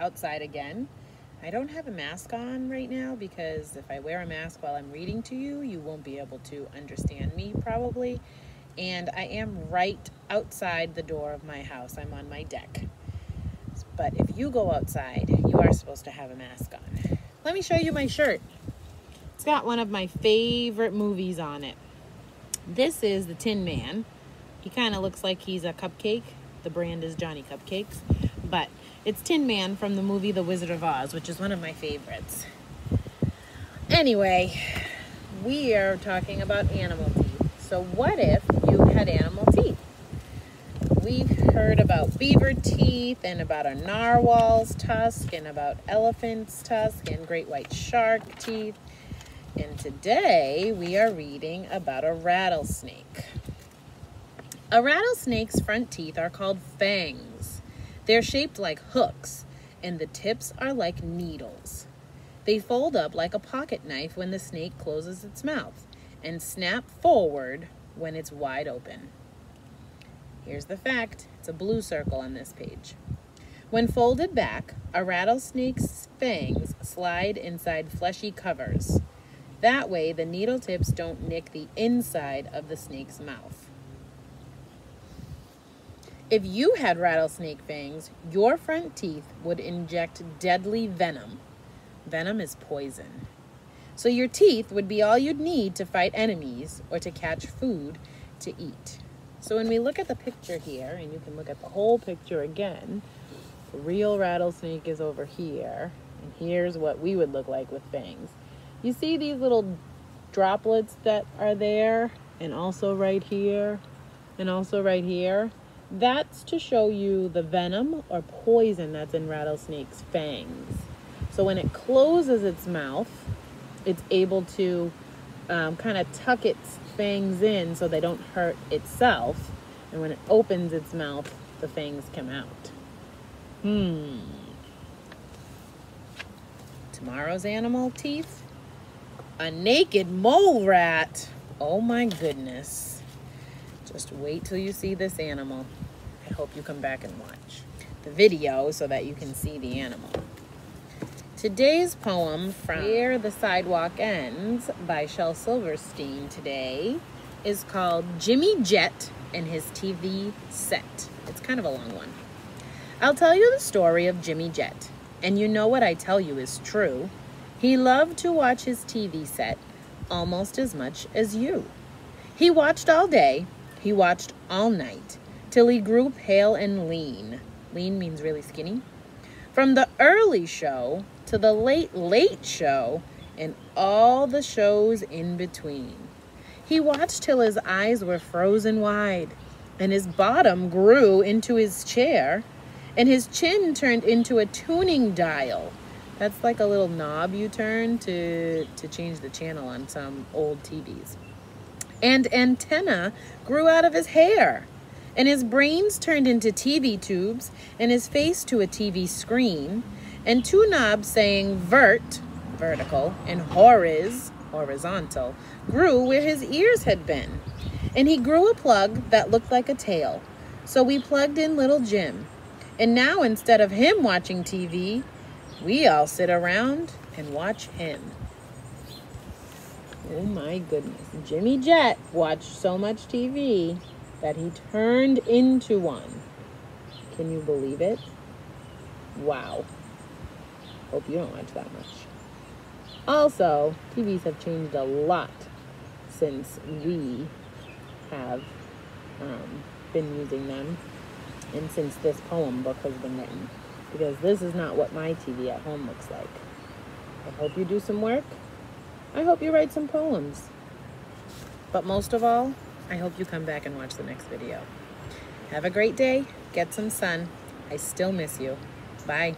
outside again. I don't have a mask on right now because if I wear a mask while I'm reading to you, you won't be able to understand me probably. And I am right outside the door of my house. I'm on my deck. But if you go outside, you are supposed to have a mask on. Let me show you my shirt. It's got one of my favorite movies on it. This is the Tin Man. He kind of looks like he's a cupcake. The brand is Johnny Cupcakes. But it's Tin Man from the movie The Wizard of Oz, which is one of my favorites. Anyway, we are talking about animal teeth. So what if you had animal teeth? We've heard about beaver teeth and about a narwhal's tusk and about elephant's tusk and great white shark teeth. And today we are reading about a rattlesnake. A rattlesnake's front teeth are called fangs. They're shaped like hooks, and the tips are like needles. They fold up like a pocket knife when the snake closes its mouth and snap forward when it's wide open. Here's the fact. It's a blue circle on this page. When folded back, a rattlesnake's fangs slide inside fleshy covers. That way, the needle tips don't nick the inside of the snake's mouth. If you had rattlesnake fangs, your front teeth would inject deadly venom. Venom is poison. So your teeth would be all you'd need to fight enemies or to catch food to eat. So when we look at the picture here, and you can look at the whole picture again, the real rattlesnake is over here, and here's what we would look like with fangs. You see these little droplets that are there, and also right here, and also right here? That's to show you the venom or poison that's in rattlesnake's fangs. So when it closes its mouth, it's able to um, kind of tuck its fangs in so they don't hurt itself. And when it opens its mouth, the fangs come out. Hmm. Tomorrow's animal teeth? A naked mole rat. Oh my goodness. Just wait till you see this animal. I hope you come back and watch the video so that you can see the animal. Today's poem from Where the Sidewalk Ends by Shel Silverstein today is called Jimmy Jet and His TV Set. It's kind of a long one. I'll tell you the story of Jimmy Jet, and you know what I tell you is true. He loved to watch his TV set almost as much as you. He watched all day he watched all night till he grew pale and lean. Lean means really skinny. From the early show to the late, late show and all the shows in between. He watched till his eyes were frozen wide and his bottom grew into his chair and his chin turned into a tuning dial. That's like a little knob you turn to, to change the channel on some old TVs and antenna grew out of his hair. And his brains turned into TV tubes, and his face to a TV screen, and two knobs saying vert, vertical, and horiz, horizontal, grew where his ears had been. And he grew a plug that looked like a tail. So we plugged in little Jim. And now instead of him watching TV, we all sit around and watch him. Oh my goodness. Jimmy Jet watched so much TV that he turned into one. Can you believe it? Wow. Hope you don't watch that much. Also, TVs have changed a lot since we have um, been using them and since this poem book has been written. Because this is not what my TV at home looks like. I hope you do some work I hope you write some poems. But most of all, I hope you come back and watch the next video. Have a great day. Get some sun. I still miss you. Bye.